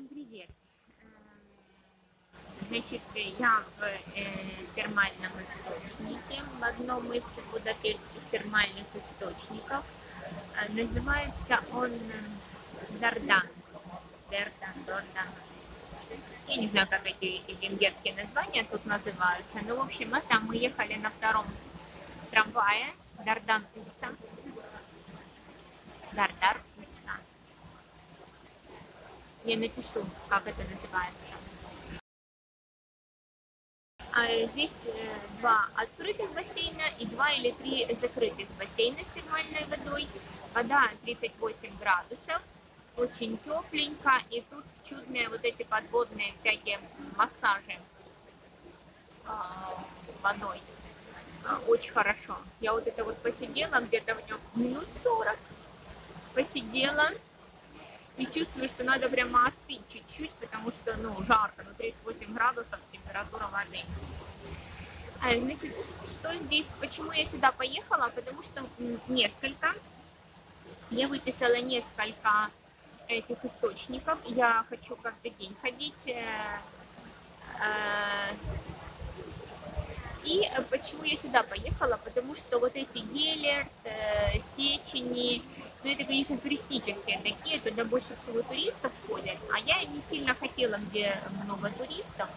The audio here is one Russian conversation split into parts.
Всем привет! Значит, я в э, термальном источнике, в одном из будапештских термальных источников. Э, называется он Дардан. Дардан, Дардан. Я не знаю, как эти венгерские названия тут называются, но, в общем, это мы ехали на втором трамвае Дардан Уса. Дардар Уса. Я напишу, как это называется. А здесь э, два открытых бассейна и два или три закрытых бассейна с термальной водой. Вода 38 градусов, очень тепленько, и тут чудные вот эти подводные всякие массажи а, водой. А, очень хорошо. Я вот это вот посидела где-то в нем минут 40, посидела, и чувствую, что надо прямо остыть чуть-чуть, потому что, ну, жарко, ну, 38 градусов температура воды. А, значит, что здесь, почему я сюда поехала? Потому что несколько, я выписала несколько этих источников, я хочу каждый день ходить, э, э, и почему я сюда поехала? Потому что вот эти гелер, э, сечени, ну это, конечно, туристические такие, туда больше всего туристов ходят, а я не сильно хотела, где много туристов,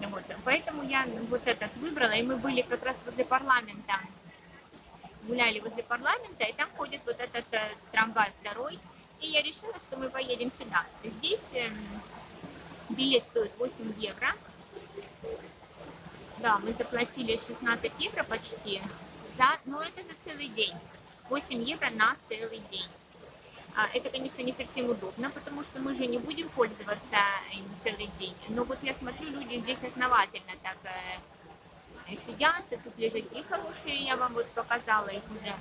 вот, поэтому я вот этот выбрала, и мы были как раз возле парламента, гуляли возле парламента, и там ходит вот этот э, трамвай второй, и я решила, что мы поедем сюда. Здесь э, билет стоит 8 евро, да, мы заплатили 16 евро почти, да, но это за целый день. 8 евро на целый день. А, это, конечно, не совсем удобно, потому что мы же не будем пользоваться им целый день. Но вот я смотрю, люди здесь основательно так э, сидят, тут лежаки хорошие, я вам вот показала их уже.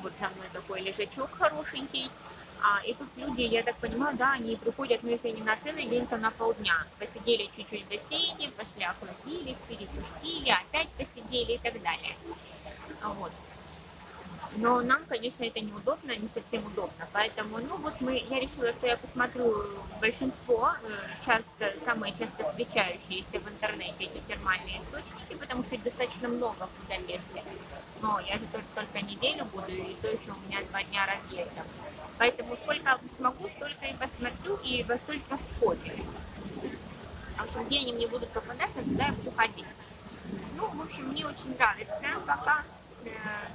Вот со мной такой лежачок хорошенький. А, и тут люди, я так понимаю, да, они приходят, ну, если не на целый день, то на полдня. Посидели чуть-чуть бассейне, пошли охладились, перекусили, опять посидели и так далее. Вот. Но нам, конечно, это неудобно, не совсем удобно. Поэтому, ну вот мы, я решила, что я посмотрю большинство, э, часто, самые часто встречающиеся в интернете эти термальные источники, потому что их достаточно много в Будапеште. Но я же только, только неделю буду, и то еще у меня два дня разъезда. Поэтому сколько смогу, столько и посмотрю, и во столько сходим. А в где они мне будут попадаться, туда я буду ходить. Ну, в общем, мне очень нравится пока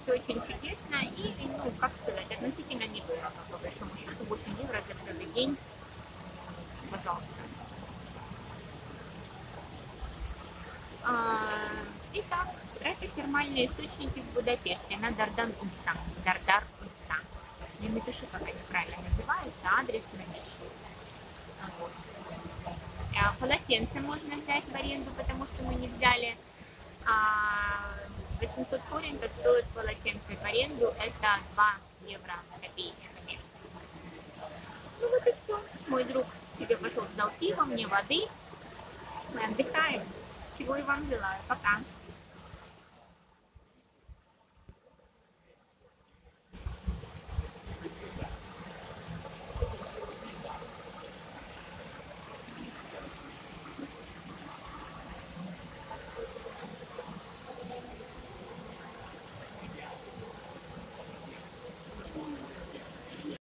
все очень чудесно и, ну, как сказать, относительно недорого, по большому счету, 8 евро за целый день, пожалуйста. А, итак, это термальные источники в Будапеште на Дардан Умса, Дардар Умса. Я напишу, как они правильно называются, адрес напишу. Вот. А, полотенце можно взять в аренду, потому что мы не взяли а, 800 форинтов стоит полотенце в аренду, это 2 евро копеечками. Ну вот и все. Мой друг себе пошел сдал пиво, мне воды. Мы отдыхаем. Чего и вам желаю. Пока.